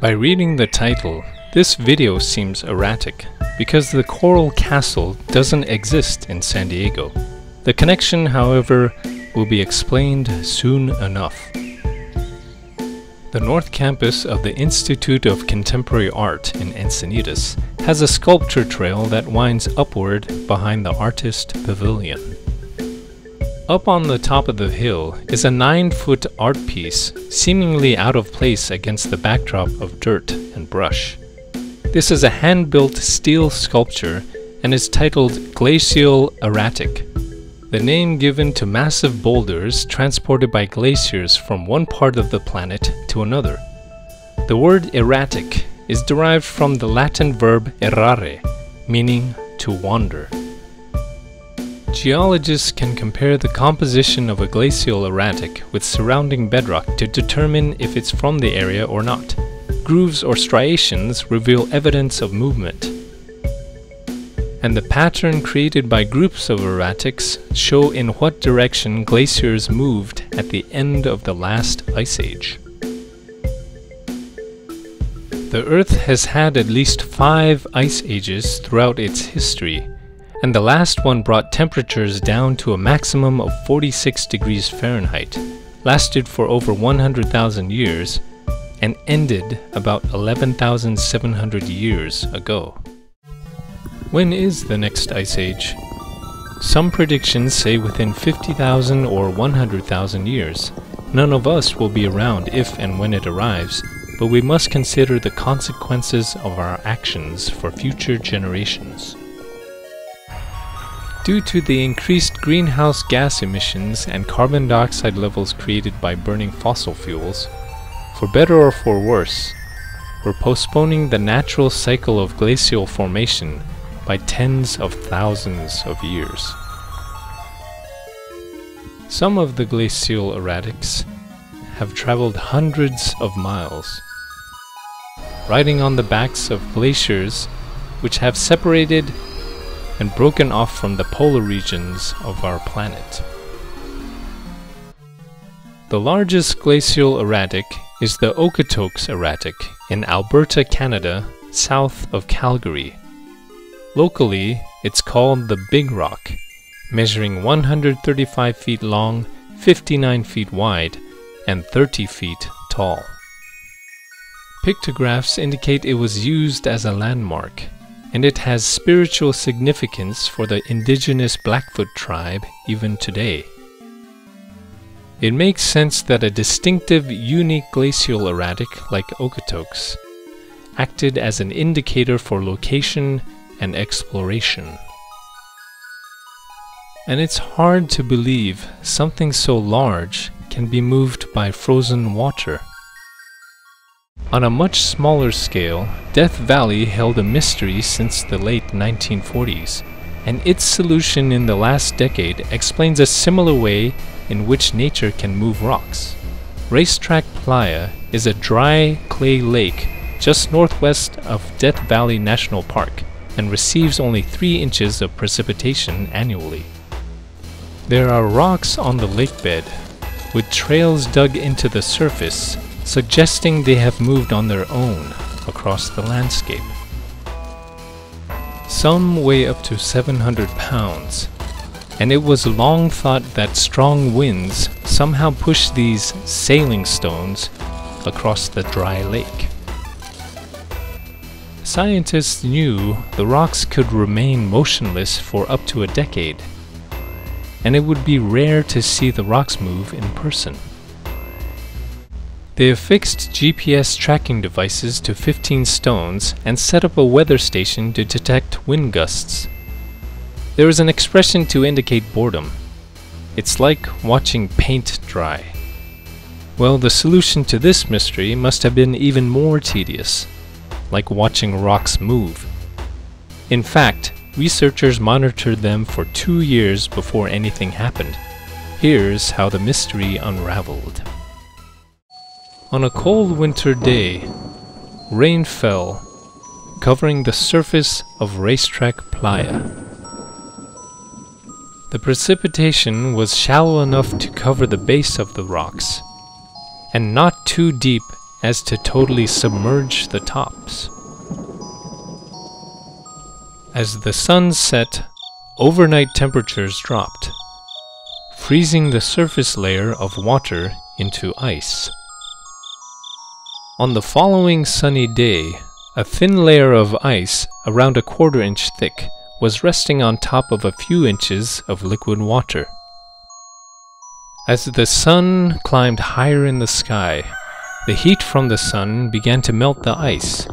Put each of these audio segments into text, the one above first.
By reading the title, this video seems erratic because the Coral Castle doesn't exist in San Diego. The connection, however, will be explained soon enough. The North Campus of the Institute of Contemporary Art in Encinitas has a sculpture trail that winds upward behind the Artist Pavilion. Up on the top of the hill is a 9 foot art piece, seemingly out of place against the backdrop of dirt and brush. This is a hand built steel sculpture and is titled Glacial Erratic, the name given to massive boulders transported by glaciers from one part of the planet to another. The word erratic is derived from the Latin verb errare, meaning to wander. Geologists can compare the composition of a glacial erratic with surrounding bedrock to determine if it's from the area or not. Grooves or striations reveal evidence of movement. And the pattern created by groups of erratics show in what direction glaciers moved at the end of the last ice age. The Earth has had at least five ice ages throughout its history, and the last one brought temperatures down to a maximum of 46 degrees Fahrenheit, lasted for over 100,000 years, and ended about 11,700 years ago. When is the next ice age? Some predictions say within 50,000 or 100,000 years. None of us will be around if and when it arrives, but we must consider the consequences of our actions for future generations. Due to the increased greenhouse gas emissions and carbon dioxide levels created by burning fossil fuels, for better or for worse, we're postponing the natural cycle of glacial formation by tens of thousands of years. Some of the glacial erratics have traveled hundreds of miles, riding on the backs of glaciers which have separated and broken off from the polar regions of our planet. The largest glacial erratic is the Okotoks erratic in Alberta, Canada, south of Calgary. Locally, it's called the Big Rock, measuring 135 feet long, 59 feet wide, and 30 feet tall. Pictographs indicate it was used as a landmark and it has spiritual significance for the indigenous Blackfoot tribe even today. It makes sense that a distinctive, unique glacial erratic like Okotoks acted as an indicator for location and exploration. And it's hard to believe something so large can be moved by frozen water. On a much smaller scale, Death Valley held a mystery since the late 1940s, and its solution in the last decade explains a similar way in which nature can move rocks. Racetrack Playa is a dry clay lake just northwest of Death Valley National Park and receives only 3 inches of precipitation annually. There are rocks on the lake bed, with trails dug into the surface suggesting they have moved on their own across the landscape. Some weigh up to 700 pounds, and it was long thought that strong winds somehow pushed these sailing stones across the dry lake. Scientists knew the rocks could remain motionless for up to a decade, and it would be rare to see the rocks move in person. They affixed GPS tracking devices to 15 stones and set up a weather station to detect wind gusts. There is an expression to indicate boredom. It's like watching paint dry. Well, the solution to this mystery must have been even more tedious, like watching rocks move. In fact, researchers monitored them for two years before anything happened. Here's how the mystery unraveled. On a cold winter day, rain fell, covering the surface of Racetrack Playa. The precipitation was shallow enough to cover the base of the rocks, and not too deep as to totally submerge the tops. As the sun set, overnight temperatures dropped, freezing the surface layer of water into ice. On the following sunny day, a thin layer of ice, around a quarter inch thick, was resting on top of a few inches of liquid water. As the sun climbed higher in the sky, the heat from the sun began to melt the ice,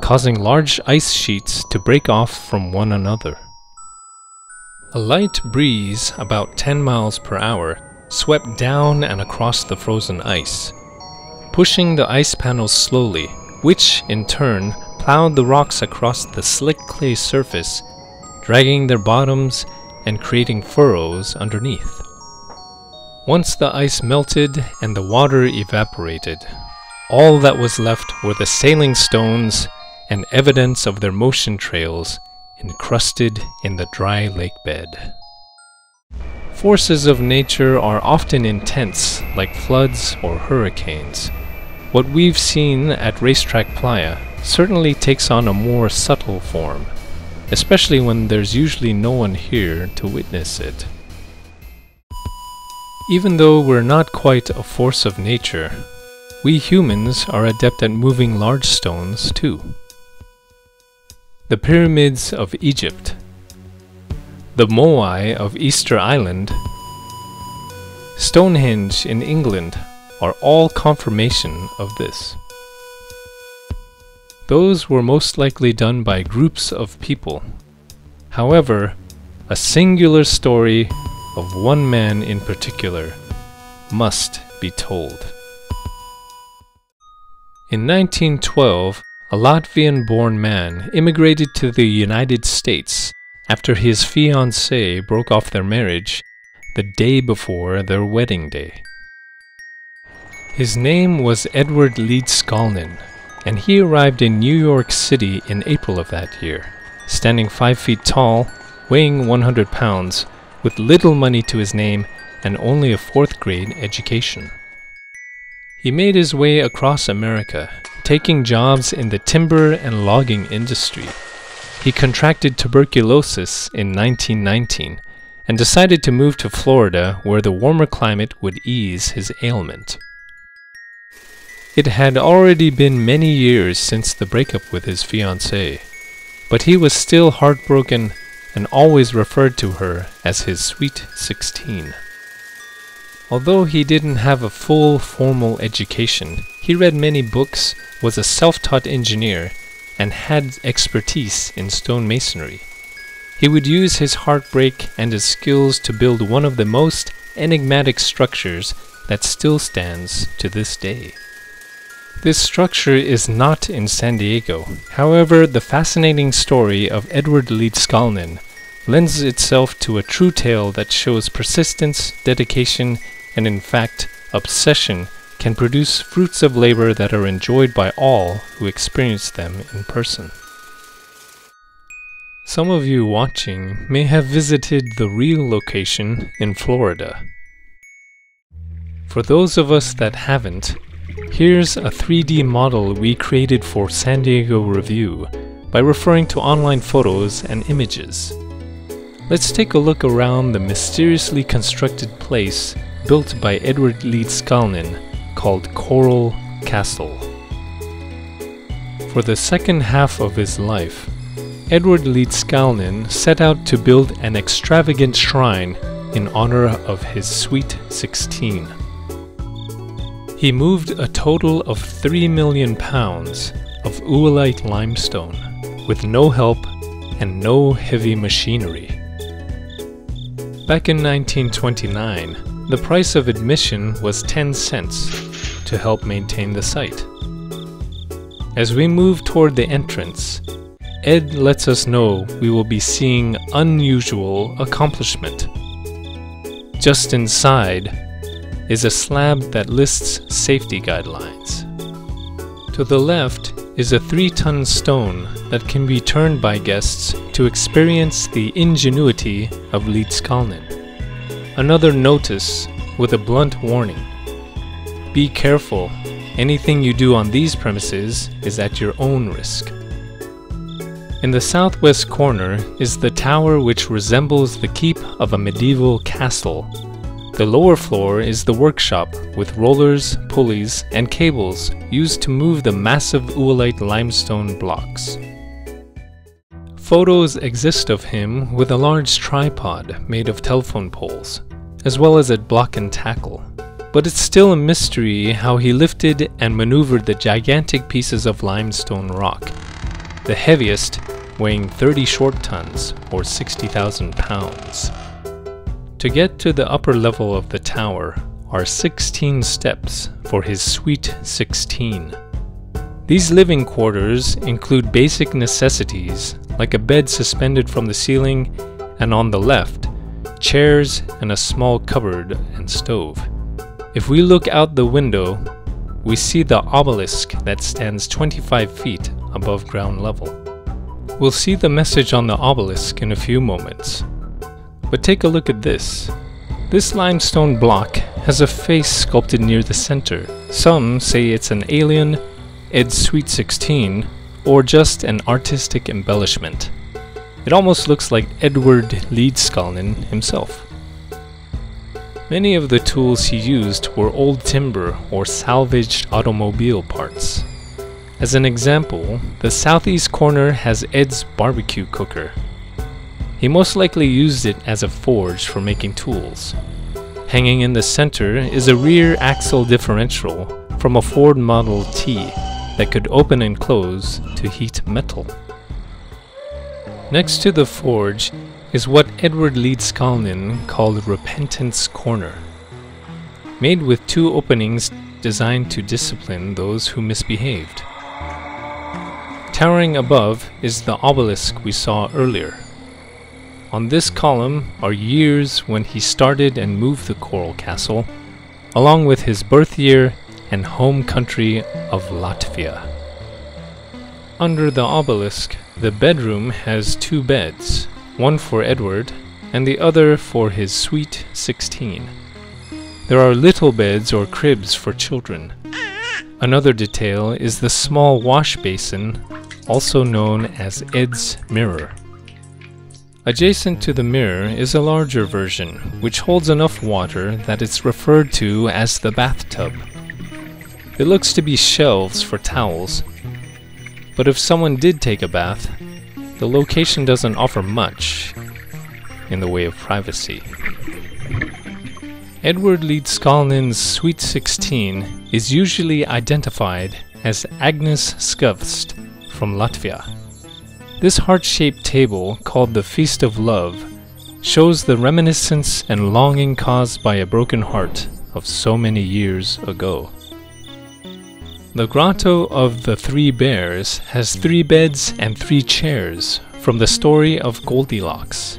causing large ice sheets to break off from one another. A light breeze, about 10 miles per hour, swept down and across the frozen ice, pushing the ice panels slowly which in turn plowed the rocks across the slick clay surface, dragging their bottoms and creating furrows underneath. Once the ice melted and the water evaporated, all that was left were the sailing stones and evidence of their motion trails encrusted in the dry lake bed. Forces of nature are often intense, like floods or hurricanes. What we've seen at Racetrack Playa certainly takes on a more subtle form, especially when there's usually no one here to witness it. Even though we're not quite a force of nature, we humans are adept at moving large stones too. The Pyramids of Egypt, the Moai of Easter Island, Stonehenge in England, are all confirmation of this. Those were most likely done by groups of people. However, a singular story of one man in particular must be told. In 1912, a Latvian born man immigrated to the United States after his fiancée broke off their marriage the day before their wedding day. His name was Edward Leeds Leedskalnin, and he arrived in New York City in April of that year, standing 5 feet tall, weighing 100 pounds, with little money to his name and only a fourth grade education. He made his way across America, taking jobs in the timber and logging industry. He contracted tuberculosis in 1919 and decided to move to Florida where the warmer climate would ease his ailment. It had already been many years since the breakup with his fiancée, but he was still heartbroken and always referred to her as his sweet sixteen. Although he didn't have a full formal education, he read many books, was a self-taught engineer, and had expertise in stonemasonry. He would use his heartbreak and his skills to build one of the most enigmatic structures that still stands to this day. This structure is not in San Diego. However, the fascinating story of Edward Leedskalnin lends itself to a true tale that shows persistence, dedication, and in fact, obsession can produce fruits of labor that are enjoyed by all who experience them in person. Some of you watching may have visited the real location in Florida. For those of us that haven't, Here's a 3D model we created for San Diego Review by referring to online photos and images. Let's take a look around the mysteriously constructed place built by Edward Leedskalnin called Coral Castle. For the second half of his life, Edward Leedskalnin set out to build an extravagant shrine in honor of his sweet 16. He moved a total of 3 million pounds of oolite limestone with no help and no heavy machinery. Back in 1929, the price of admission was 10 cents to help maintain the site. As we move toward the entrance, Ed lets us know we will be seeing unusual accomplishment. Just inside, is a slab that lists safety guidelines. To the left is a 3-ton stone that can be turned by guests to experience the ingenuity of Leedskalnin. Another notice with a blunt warning. Be careful, anything you do on these premises is at your own risk. In the southwest corner is the tower which resembles the keep of a medieval castle. The lower floor is the workshop with rollers, pulleys, and cables used to move the massive oolite limestone blocks. Photos exist of him with a large tripod made of telephone poles, as well as a block and tackle. But it's still a mystery how he lifted and maneuvered the gigantic pieces of limestone rock, the heaviest weighing 30 short tons or 60,000 pounds. To get to the upper level of the tower are 16 steps for his Sweet 16. These living quarters include basic necessities like a bed suspended from the ceiling, and on the left, chairs and a small cupboard and stove. If we look out the window, we see the obelisk that stands 25 feet above ground level. We'll see the message on the obelisk in a few moments. But take a look at this. This limestone block has a face sculpted near the center. Some say it's an alien, Ed's Sweet 16, or just an artistic embellishment. It almost looks like Edward Leedskalnin himself. Many of the tools he used were old timber or salvaged automobile parts. As an example, the southeast corner has Ed's barbecue cooker. He most likely used it as a forge for making tools. Hanging in the center is a rear axle differential from a Ford Model T that could open and close to heat metal. Next to the forge is what Edward Leedskalnin called Repentance Corner, made with two openings designed to discipline those who misbehaved. Towering above is the obelisk we saw earlier. On this column are years when he started and moved the Coral Castle, along with his birth year and home country of Latvia. Under the obelisk, the bedroom has two beds, one for Edward and the other for his Sweet 16. There are little beds or cribs for children. Another detail is the small wash basin, also known as Ed's mirror. Adjacent to the mirror is a larger version, which holds enough water that it's referred to as the bathtub. It looks to be shelves for towels, but if someone did take a bath, the location doesn't offer much in the way of privacy. Edward Leedskalnin's Sweet 16 is usually identified as Agnes Skuvst from Latvia. This heart-shaped table, called the Feast of Love, shows the reminiscence and longing caused by a broken heart of so many years ago. The Grotto of the Three Bears has three beds and three chairs from the story of Goldilocks.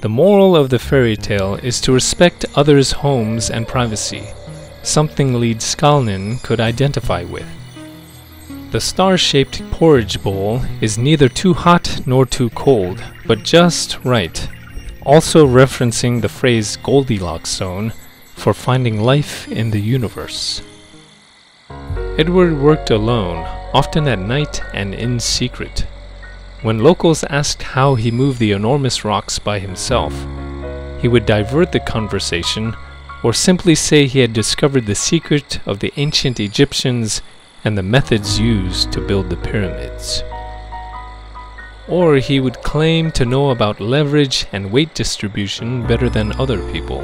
The moral of the fairy tale is to respect others' homes and privacy, something Leedskalnin could identify with. The star-shaped porridge bowl is neither too hot nor too cold, but just right, also referencing the phrase Goldilocks zone for finding life in the universe. Edward worked alone, often at night and in secret. When locals asked how he moved the enormous rocks by himself, he would divert the conversation or simply say he had discovered the secret of the ancient Egyptians and the methods used to build the pyramids. Or he would claim to know about leverage and weight distribution better than other people.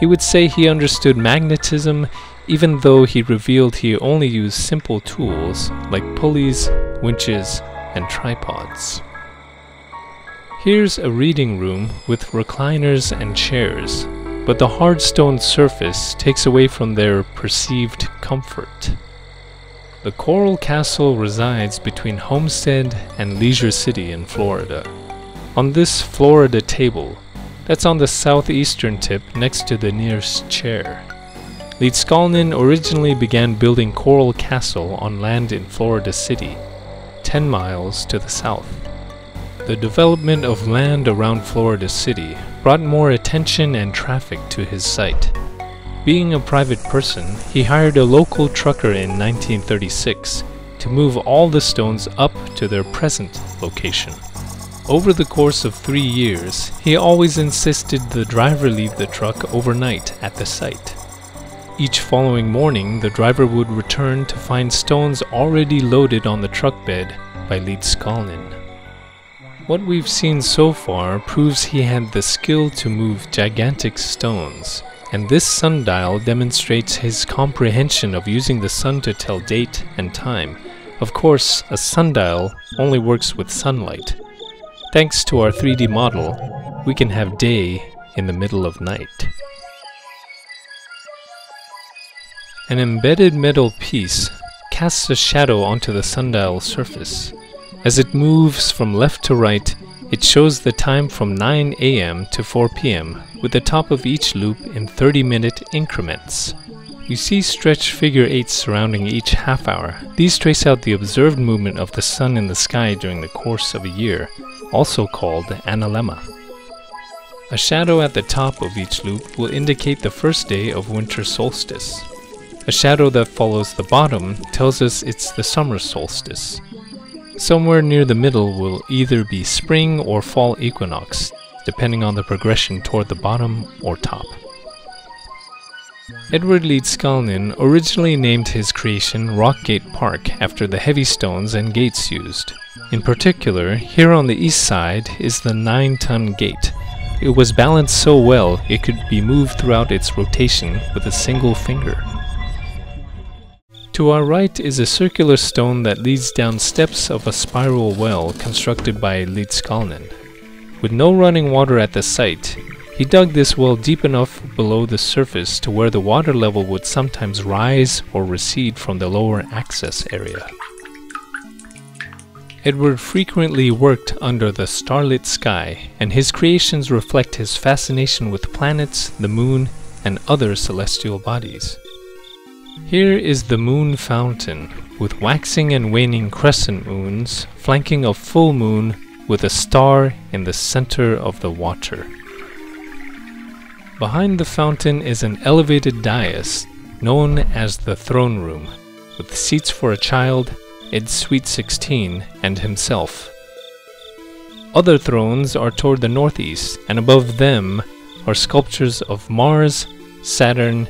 He would say he understood magnetism even though he revealed he only used simple tools like pulleys, winches, and tripods. Here's a reading room with recliners and chairs, but the hard stone surface takes away from their perceived comfort. The Coral Castle resides between Homestead and Leisure City in Florida. On this Florida table, that's on the southeastern tip next to the nearest chair, Leedskalnin originally began building Coral Castle on land in Florida City, 10 miles to the south. The development of land around Florida City brought more attention and traffic to his site. Being a private person, he hired a local trucker in 1936 to move all the stones up to their present location. Over the course of three years, he always insisted the driver leave the truck overnight at the site. Each following morning, the driver would return to find stones already loaded on the truck bed by Leedskalnin. What we've seen so far proves he had the skill to move gigantic stones, and this sundial demonstrates his comprehension of using the sun to tell date and time. Of course, a sundial only works with sunlight, Thanks to our 3D model, we can have day in the middle of night. An embedded metal piece casts a shadow onto the sundial surface. As it moves from left to right, it shows the time from 9 am to 4 pm, with the top of each loop in 30 minute increments. You see stretched figure eights surrounding each half hour. These trace out the observed movement of the sun in the sky during the course of a year, also called analemma. A shadow at the top of each loop will indicate the first day of winter solstice. A shadow that follows the bottom tells us it's the summer solstice. Somewhere near the middle will either be spring or fall equinox, depending on the progression toward the bottom or top. Edward Leedskalnin originally named his creation Rockgate Park after the heavy stones and gates used. In particular, here on the east side is the 9-ton gate. It was balanced so well it could be moved throughout its rotation with a single finger. To our right is a circular stone that leads down steps of a spiral well constructed by Leedskalnin. With no running water at the site, he dug this well deep enough below the surface to where the water level would sometimes rise or recede from the lower access area. Edward frequently worked under the starlit sky, and his creations reflect his fascination with planets, the moon, and other celestial bodies. Here is the moon fountain, with waxing and waning crescent moons, flanking a full moon with a star in the center of the water. Behind the fountain is an elevated dais, known as the throne room, with seats for a child Ed Sweet 16, and himself. Other thrones are toward the northeast, and above them are sculptures of Mars, Saturn,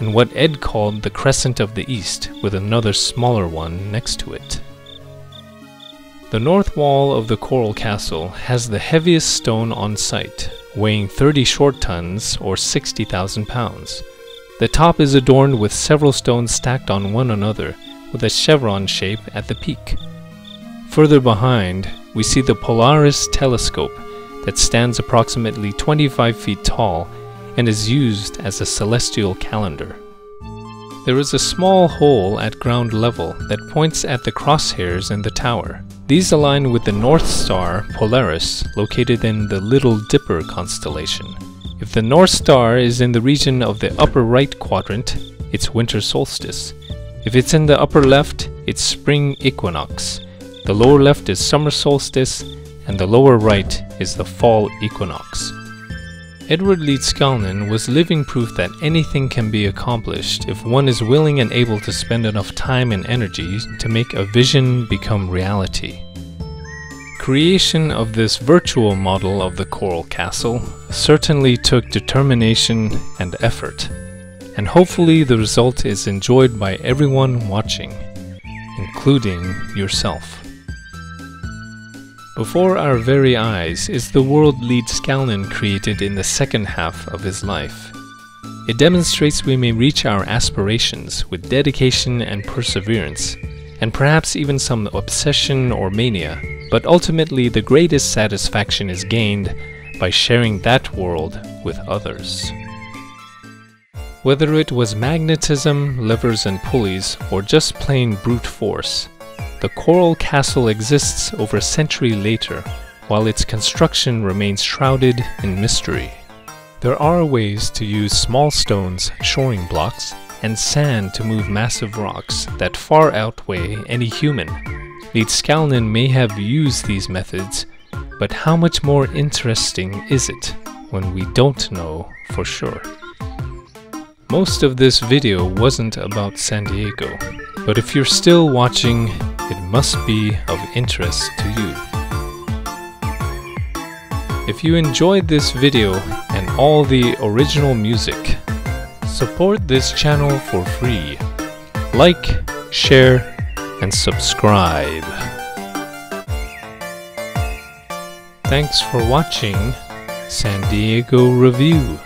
and what Ed called the Crescent of the East, with another smaller one next to it. The north wall of the Coral Castle has the heaviest stone on site, weighing 30 short tons or 60,000 pounds. The top is adorned with several stones stacked on one another, with a chevron shape at the peak. Further behind, we see the Polaris telescope that stands approximately 25 feet tall and is used as a celestial calendar. There is a small hole at ground level that points at the crosshairs in the tower. These align with the North Star Polaris located in the Little Dipper constellation. If the North Star is in the region of the upper right quadrant, it's winter solstice. If it's in the upper left, it's spring equinox. The lower left is summer solstice, and the lower right is the fall equinox. Edward Leedskalnin was living proof that anything can be accomplished if one is willing and able to spend enough time and energy to make a vision become reality. Creation of this virtual model of the Coral Castle certainly took determination and effort and hopefully the result is enjoyed by everyone watching, including yourself. Before our very eyes is the world lead Leedskalnin created in the second half of his life. It demonstrates we may reach our aspirations with dedication and perseverance, and perhaps even some obsession or mania, but ultimately the greatest satisfaction is gained by sharing that world with others. Whether it was magnetism, levers and pulleys, or just plain brute force, the Coral Castle exists over a century later, while its construction remains shrouded in mystery. There are ways to use small stones, shoring blocks, and sand to move massive rocks that far outweigh any human. Leedskalnin may have used these methods, but how much more interesting is it when we don't know for sure? Most of this video wasn't about San Diego, but if you're still watching, it must be of interest to you. If you enjoyed this video and all the original music, support this channel for free. Like, share, and subscribe. Thanks for watching San Diego Review.